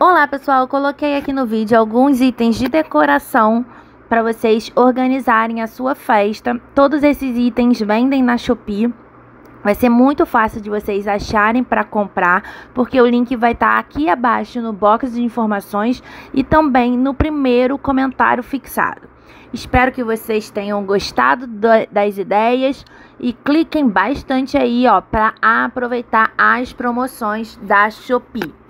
Olá pessoal, eu coloquei aqui no vídeo alguns itens de decoração para vocês organizarem a sua festa. Todos esses itens vendem na Shopee. Vai ser muito fácil de vocês acharem para comprar, porque o link vai estar tá aqui abaixo no box de informações e também no primeiro comentário fixado. Espero que vocês tenham gostado das ideias e cliquem bastante aí, ó, para aproveitar as promoções da Shopee.